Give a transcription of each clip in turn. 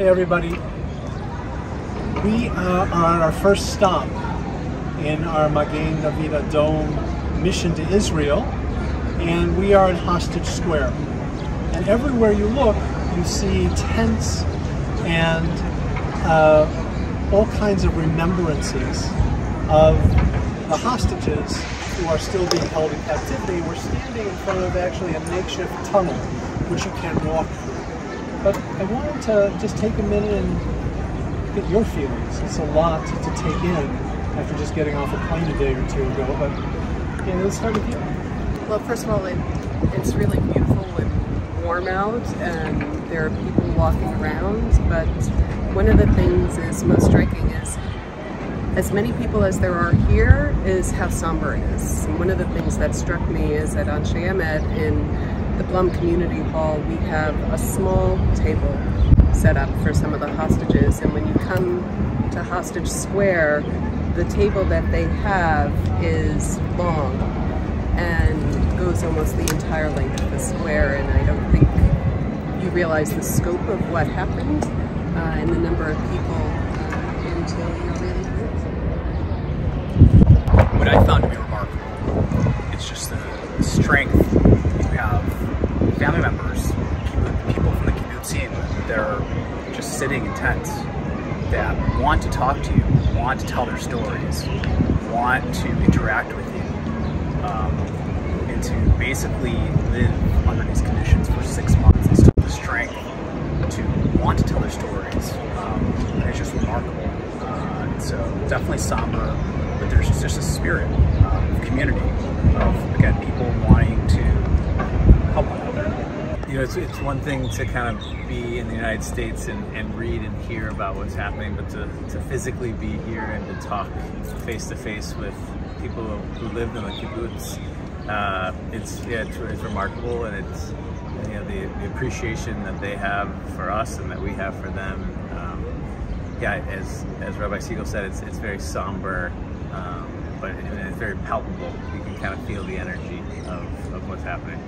Hey everybody. We uh, are on our first stop in our Magen David Adom mission to Israel, and we are in Hostage Square. And everywhere you look, you see tents and uh, all kinds of remembrances of the hostages who are still being held in captivity. We're standing in front of actually a makeshift tunnel, which you can walk through. But I wanted to just take a minute and get your feelings. It's a lot to take in after just getting off a plane a day or two ago. But yeah, let's start with you. Well, first of all, it, it's really beautiful and warm out, and there are people walking around. But one of the things is most striking is as many people as there are here is how somber it is. And one of the things that struck me is that Anshe Emet in the Blum Community Hall, we have a small table set up for some of the hostages. And when you come to Hostage Square, the table that they have is long and goes almost the entire length of the square. And I don't think you realize the scope of what happened uh, and the number of people uh, until you're really what I found to be remarkable is just the strength. That want to talk to you, want to tell their stories, want to interact with you, um, and to basically live under these conditions for six months and still the strength to want to tell their stories. Um, it's just remarkable. Uh, so definitely somber but there's just a spirit of community, of, again, people wanting to help one another. You know, it's, it's one thing to kind of be in the United States and, and read and hear about what's happening, but to, to physically be here and to talk face to face with people who lived in the kibbutz, uh, it's, yeah, it's, it's remarkable and it's, you know, the, the appreciation that they have for us and that we have for them. Um, yeah, as, as Rabbi Siegel said, it's, it's very somber um, but it's very palpable. You can kind of feel the energy of, of what's happening.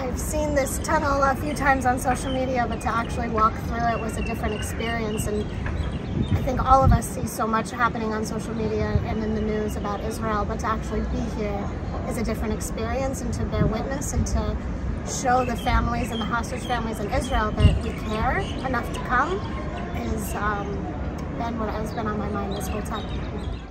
I've seen this tunnel a few times on social media, but to actually walk through it was a different experience. And I think all of us see so much happening on social media and in the news about Israel, but to actually be here is a different experience and to bear witness and to show the families and the hostage families in Israel that we care enough to come is um, been what has been on my mind this whole time.